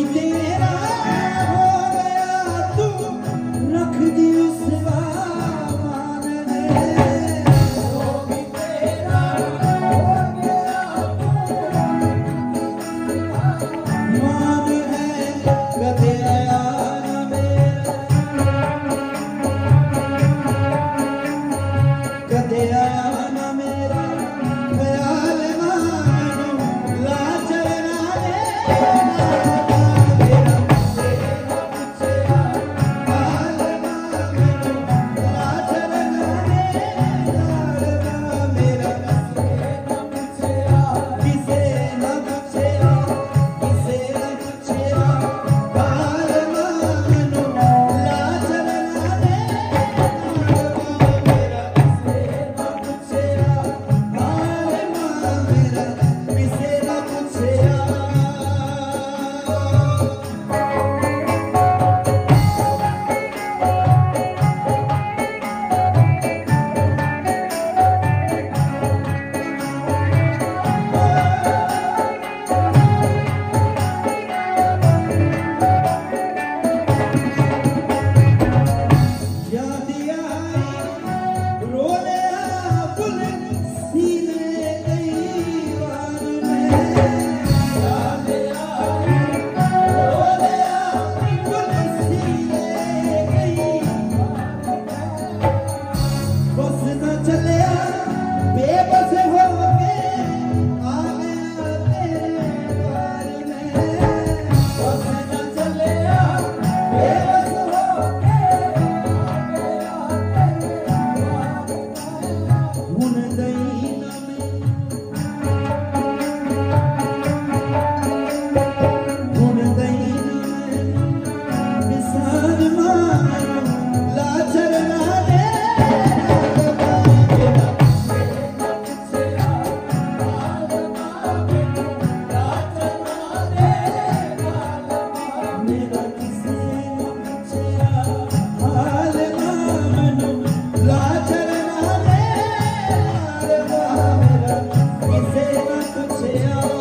everything Yeah.